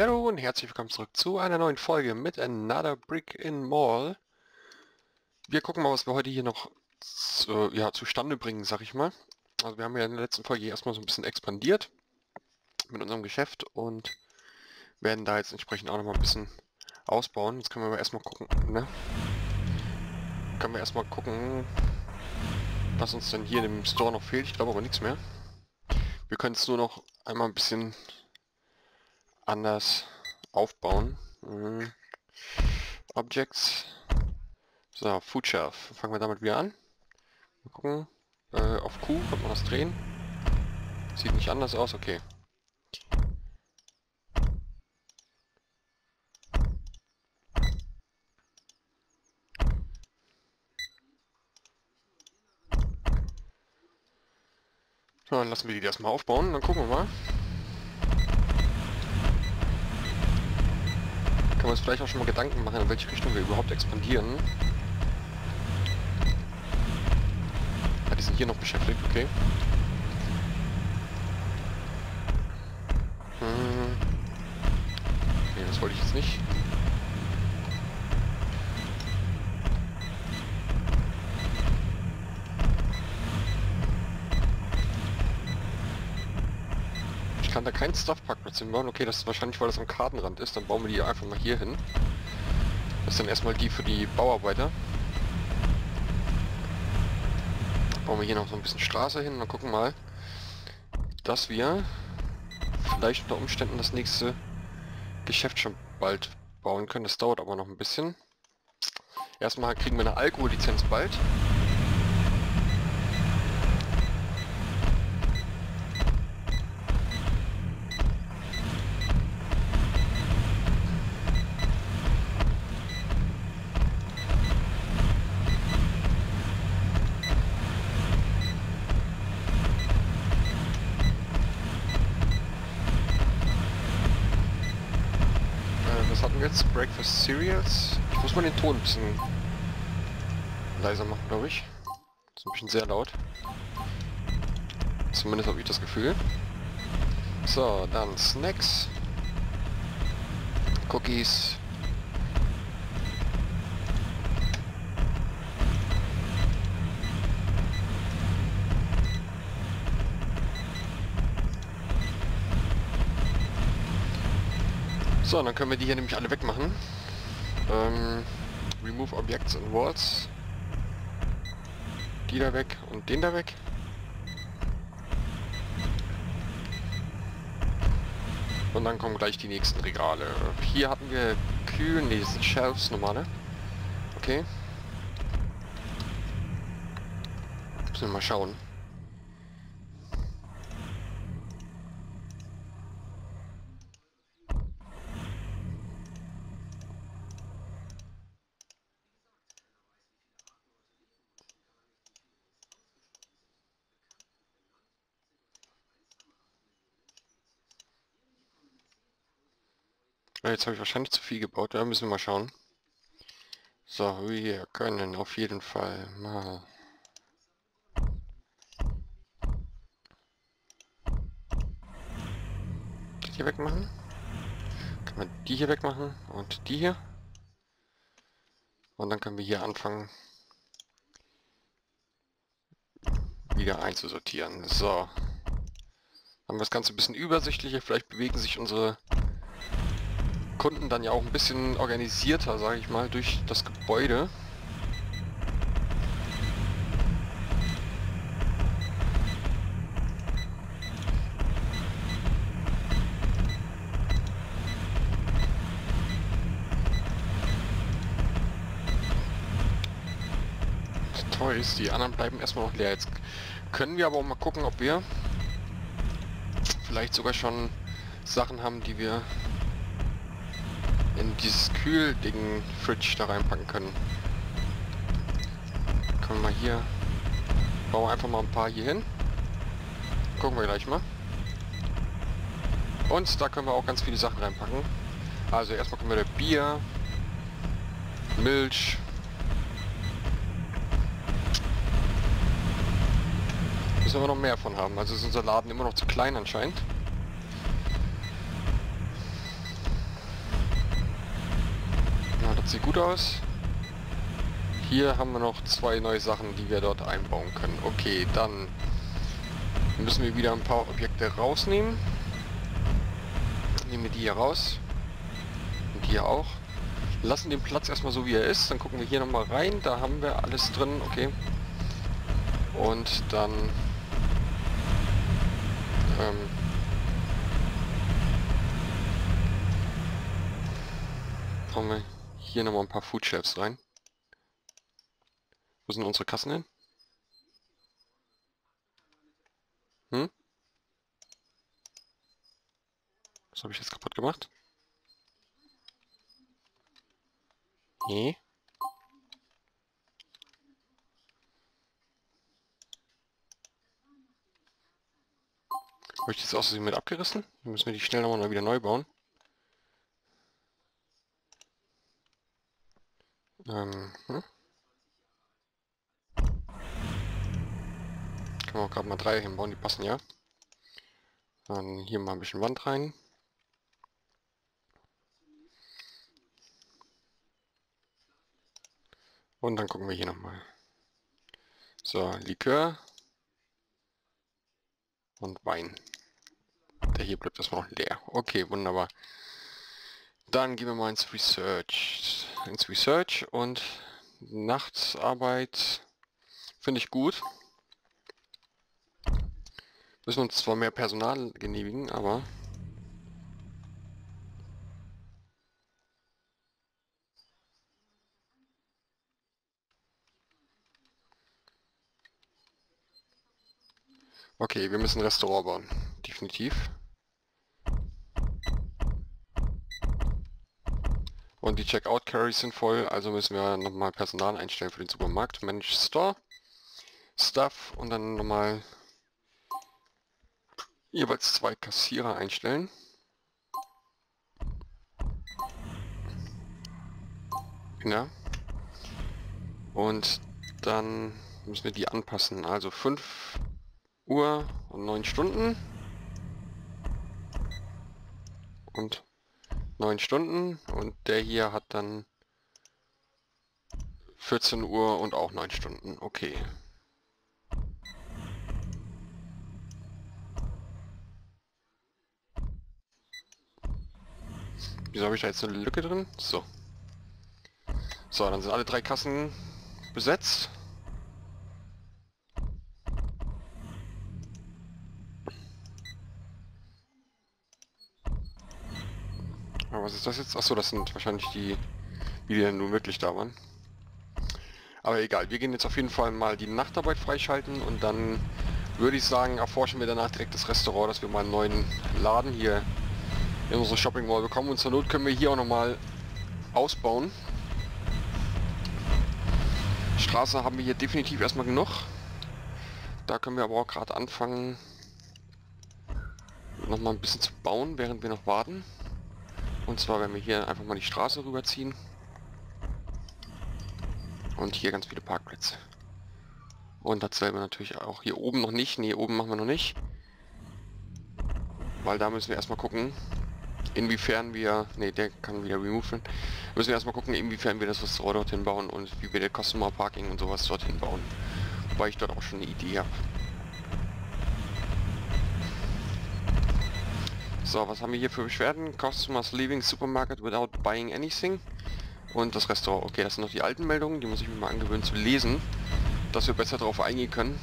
Hallo und herzlich willkommen zurück zu einer neuen Folge mit Another Brick in Mall. Wir gucken mal, was wir heute hier noch zu, ja, zustande bringen, sag ich mal. Also wir haben ja in der letzten Folge erstmal so ein bisschen expandiert mit unserem Geschäft und werden da jetzt entsprechend auch noch mal ein bisschen ausbauen. Jetzt können wir aber erstmal gucken, ne? Können wir erstmal gucken, was uns denn hier im Store noch fehlt. Ich glaube aber nichts mehr. Wir können es nur noch einmal ein bisschen anders aufbauen. Mhm. Objects. So, Food Shelf. Fangen wir damit wieder an. Mal gucken. Äh, auf Q kann man das drehen. Sieht nicht anders aus, okay. So, dann lassen wir die erstmal aufbauen, dann gucken wir mal. Wir uns vielleicht auch schon mal Gedanken machen, in welche Richtung wir überhaupt expandieren. Ja, die sind hier noch beschäftigt, okay. Hm. Nee, das wollte ich jetzt nicht. Ich kann da keinen Stuffparkplatz hinbauen. Okay, das ist wahrscheinlich, weil das am Kartenrand ist. Dann bauen wir die einfach mal hier hin. Das ist dann erstmal die für die Bauarbeiter. Bauen wir hier noch so ein bisschen Straße hin. Dann gucken mal, dass wir vielleicht unter Umständen das nächste Geschäft schon bald bauen können. Das dauert aber noch ein bisschen. Erstmal kriegen wir eine Alkohollizenz bald. Jetzt? Breakfast Cereals. Ich muss mal den Ton ein bisschen leiser machen, glaube ich. Das ist ein bisschen sehr laut. Zumindest habe ich das Gefühl. So, dann Snacks. Cookies. So, dann können wir die hier nämlich alle wegmachen. Ähm, remove Objects and Walls. Die da weg und den da weg. Und dann kommen gleich die nächsten Regale. Hier hatten wir Kühl, nee, das sind Shelves normale. Okay. Müssen wir mal schauen. Jetzt habe ich wahrscheinlich zu viel gebaut, da müssen wir mal schauen. So, wir können auf jeden Fall mal... Die hier wegmachen. Kann man die hier wegmachen und die hier. Und dann können wir hier anfangen, wieder einzusortieren. So. Haben wir das Ganze ein bisschen übersichtlicher. Vielleicht bewegen sich unsere Kunden dann ja auch ein bisschen organisierter, sage ich mal, durch das Gebäude. Toys, die anderen bleiben erstmal noch leer. Jetzt können wir aber auch mal gucken, ob wir vielleicht sogar schon Sachen haben, die wir in dieses Kühlding Fridge da reinpacken können. Können wir hier bauen wir einfach mal ein paar hier hin. Gucken wir gleich mal. Und da können wir auch ganz viele Sachen reinpacken. Also erstmal können wir Bier, Milch, müssen wir noch mehr von haben. Also ist unser Laden immer noch zu klein anscheinend. Sieht gut aus. Hier haben wir noch zwei neue Sachen, die wir dort einbauen können. Okay, dann müssen wir wieder ein paar Objekte rausnehmen. Nehmen wir die hier raus. Und hier auch. Lassen den Platz erstmal so wie er ist. Dann gucken wir hier nochmal rein. Da haben wir alles drin. Okay. Und dann... Ähm, Kommen wir hier nochmal ein paar Food Shelves rein. Wo sind unsere Kassen hin? Hm? Was habe ich jetzt kaputt gemacht? Nee. Habe ich das aus mit abgerissen? Dann müssen wir die schnell nochmal wieder neu bauen. Ähm, hm? Können wir auch gerade mal drei hinbauen, die passen ja. Dann hier mal ein bisschen Wand rein. Und dann gucken wir hier nochmal. So, Likör. Und Wein. Der hier bleibt erstmal noch leer. Okay, wunderbar. Dann gehen wir mal ins Research. Ins Research und Nachtsarbeit finde ich gut. Müssen uns zwar mehr Personal genehmigen, aber... Okay, wir müssen ein Restaurant bauen. Definitiv. Und die Checkout-Carries sind voll, also müssen wir nochmal Personal einstellen für den Supermarkt. Manage Store, Stuff und dann nochmal jeweils zwei Kassierer einstellen. Ja. Und dann müssen wir die anpassen. Also 5 Uhr und 9 Stunden. Und 9 Stunden. Und der hier hat dann 14 Uhr und auch 9 Stunden. Okay. Wieso habe ich da jetzt eine Lücke drin? So. So, dann sind alle drei Kassen besetzt. Aber was ist das jetzt? Achso, das sind wahrscheinlich die, die, die nun wirklich da waren. Aber egal, wir gehen jetzt auf jeden Fall mal die Nachtarbeit freischalten und dann würde ich sagen, erforschen wir danach direkt das Restaurant, dass wir mal einen neuen Laden hier in unsere Shopping Mall bekommen und zur Not können wir hier auch noch mal ausbauen. Straße haben wir hier definitiv erstmal genug. Da können wir aber auch gerade anfangen noch mal ein bisschen zu bauen, während wir noch warten. Und zwar wenn wir hier einfach mal die Straße rüberziehen. Und hier ganz viele Parkplätze. Und dasselbe natürlich auch hier oben noch nicht. Ne, hier oben machen wir noch nicht. Weil da müssen wir erstmal gucken, inwiefern wir, ne, der kann wieder removen, müssen wir erstmal gucken, inwiefern wir das Restaurant dorthin bauen und wie wir der Customer Parking und sowas dorthin bauen. Wobei ich dort auch schon eine Idee habe. So, was haben wir hier für Beschwerden? Customers leaving supermarket without buying anything. Und das Restaurant. Okay, das sind noch die alten Meldungen, die muss ich mir mal angewöhnen zu lesen, dass wir besser darauf eingehen können.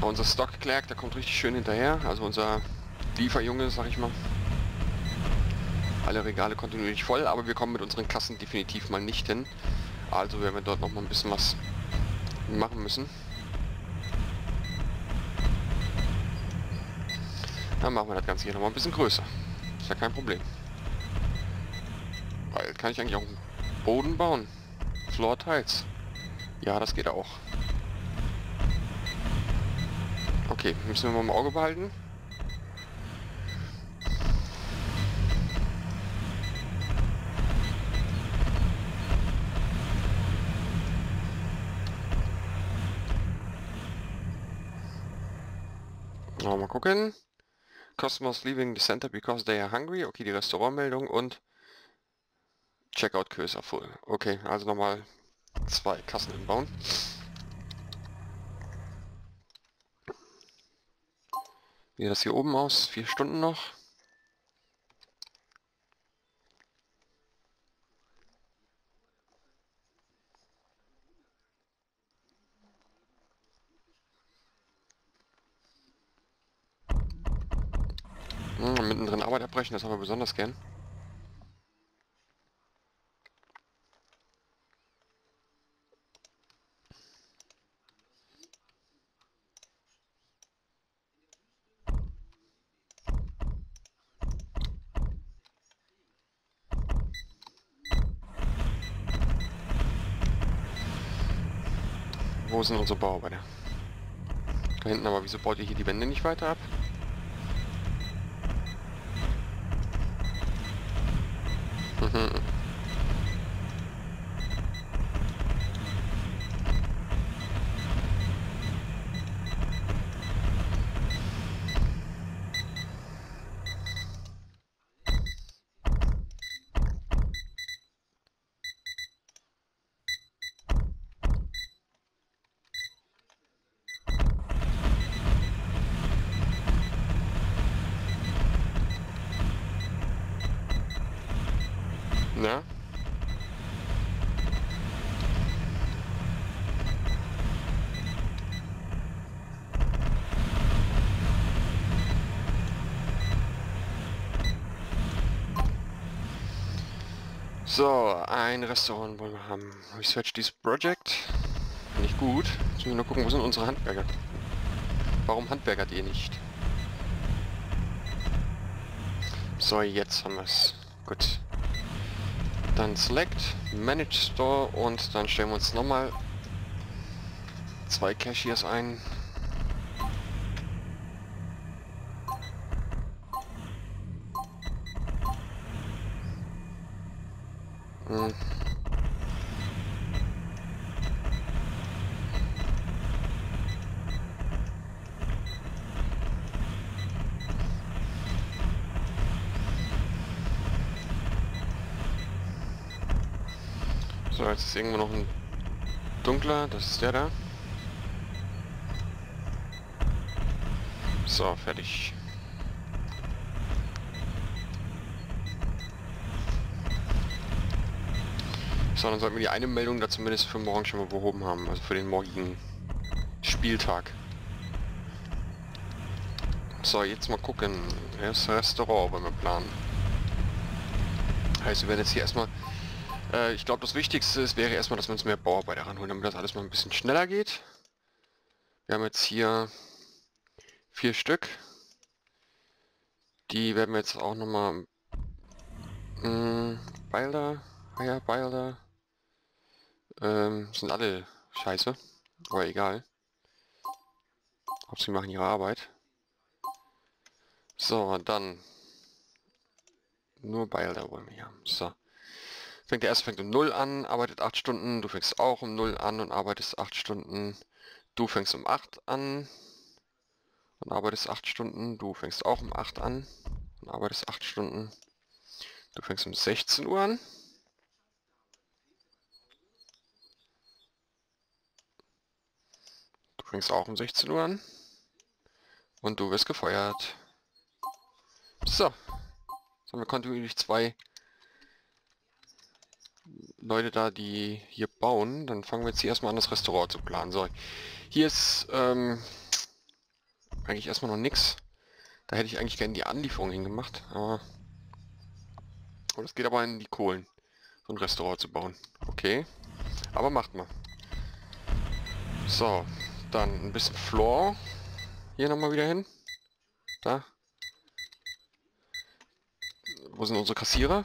unser Stock Clerk, der kommt richtig schön hinterher. Also unser Lieferjunge, sag ich mal. Alle Regale kontinuierlich voll, aber wir kommen mit unseren Kassen definitiv mal nicht hin. Also werden wir dort noch mal ein bisschen was machen müssen. Dann machen wir das Ganze hier noch mal ein bisschen größer. Ist ja kein Problem. Weil kann ich eigentlich auch einen Boden bauen. Floor Tiles. Ja, das geht auch. Okay, müssen wir mal im Auge behalten. mal gucken. Customers leaving the center because they are hungry. Okay, die Restaurantmeldung und Checkout Queue ist full. Okay, also nochmal zwei Kassen inbauen. Wie sieht das hier oben aus? Vier Stunden noch. Hm, mittendrin Arbeit abbrechen, das haben wir besonders gern. Wo sind unsere Bauarbeiter? Da hinten aber, wieso baut ihr hier die Wände nicht weiter ab? Mhm. Ja. So, ein Restaurant wollen wir haben. Research this project. Ich gut. Jetzt müssen wir nur gucken, wo sind unsere Handwerker? Warum handwerkert ihr nicht? So, jetzt haben wir es. Gut. Dann Select, Manage Store und dann stellen wir uns nochmal zwei Cashiers ein. Hm. So, jetzt ist irgendwo noch ein dunkler, das ist der da. So, fertig. So, dann sollten wir die eine Meldung da zumindest für morgen schon mal behoben haben, also für den morgigen Spieltag. So, jetzt mal gucken. Das Restaurant wir planen. Heißt, wir werden jetzt hier erstmal äh, ich glaube, das Wichtigste ist, wäre erstmal, dass wir uns mehr Bauarbeiter ranholen, damit das alles mal ein bisschen schneller geht. Wir haben jetzt hier vier Stück. Die werden wir jetzt auch nochmal... Hm, Beilder, ja, Beilder. Ähm, sind alle scheiße. Aber egal. Hauptsache, sie machen ihre Arbeit. So, dann... Nur Beilder wollen wir haben. So. Fängt der erste fängt um 0 an, arbeitet 8 Stunden, du fängst auch um 0 an und arbeitest 8 Stunden. Du fängst um 8 an und arbeitest 8 Stunden. Du fängst auch um 8 an und arbeitest 8 Stunden. Du fängst um 16 Uhr an. Du fängst auch um 16 Uhr an. Und du wirst gefeuert. So. Jetzt haben wir kontinuierlich zwei Leute da, die hier bauen, dann fangen wir jetzt hier erstmal an, das Restaurant zu planen. So, hier ist ähm, eigentlich erstmal noch nichts. Da hätte ich eigentlich gerne die Anlieferung hingemacht, aber oh, das geht aber in die Kohlen, so ein Restaurant zu bauen. Okay, aber macht mal. So, dann ein bisschen Floor. Hier nochmal wieder hin. Da. Wo sind unsere Kassierer?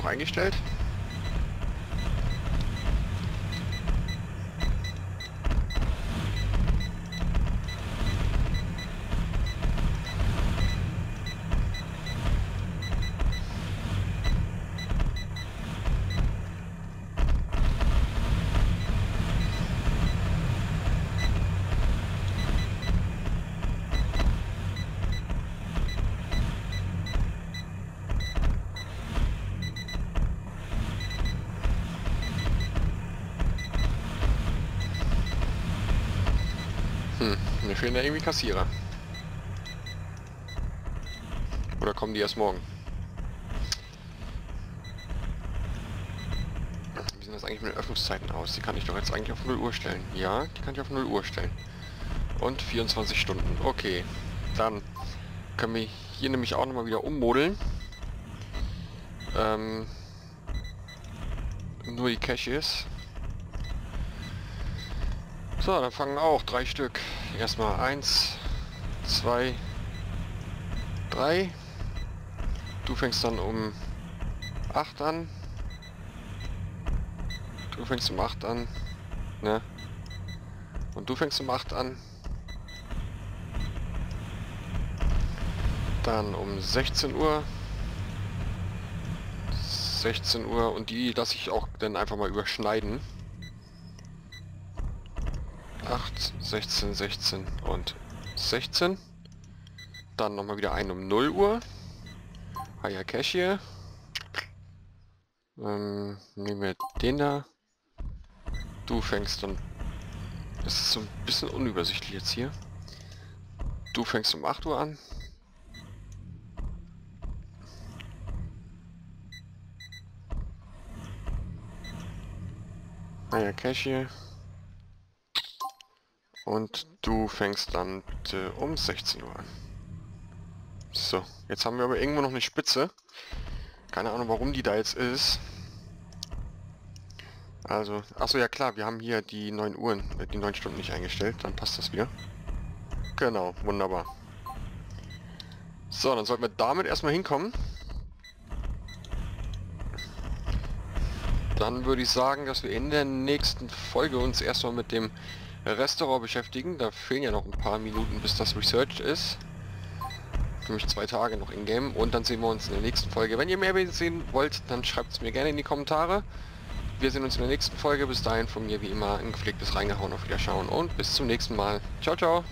Genug eingestellt? Hm, mir fehlen da irgendwie Kassierer. Oder kommen die erst morgen? Wie sehen das eigentlich mit den Öffnungszeiten aus? Die kann ich doch jetzt eigentlich auf 0 Uhr stellen. Ja, die kann ich auf 0 Uhr stellen. Und 24 Stunden. Okay, dann können wir hier nämlich auch nochmal wieder ummodeln. Ähm, nur die Caches. So, dann fangen auch drei Stück. Erstmal eins, zwei, drei. Du fängst dann um 8 an. Du fängst um 8 an. Ne? Und du fängst um 8 an. Dann um 16 Uhr. 16 Uhr und die lasse ich auch dann einfach mal überschneiden. 8, 16, 16 und 16. Dann nochmal wieder ein um 0 Uhr. Haya Cash hier. Ähm, nehmen wir den da. Du fängst dann... Das ist so ein bisschen unübersichtlich jetzt hier. Du fängst um 8 Uhr an. Haya Cash hier. Und du fängst dann bitte um 16 Uhr an. So, jetzt haben wir aber irgendwo noch eine Spitze. Keine Ahnung, warum die da jetzt ist. Also, achso, ja klar, wir haben hier die 9 Uhren, äh, die 9 Stunden nicht eingestellt, dann passt das wieder. Genau, wunderbar. So, dann sollten wir damit erstmal hinkommen. Dann würde ich sagen, dass wir in der nächsten Folge uns erstmal mit dem Restaurant beschäftigen. Da fehlen ja noch ein paar Minuten, bis das Research ist für mich zwei Tage noch in Game und dann sehen wir uns in der nächsten Folge. Wenn ihr mehr sehen wollt, dann schreibt es mir gerne in die Kommentare. Wir sehen uns in der nächsten Folge. Bis dahin von mir wie immer ein gepflegtes Reingehauen auf Wiederschauen und bis zum nächsten Mal. Ciao, ciao.